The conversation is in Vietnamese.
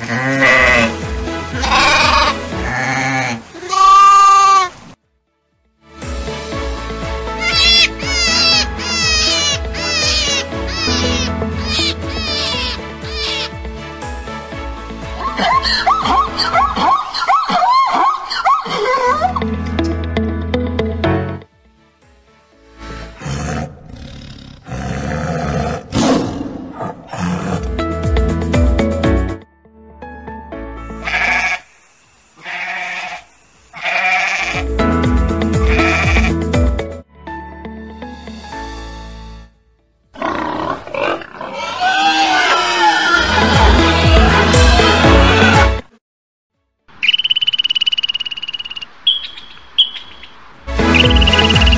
Mm-hmm. Música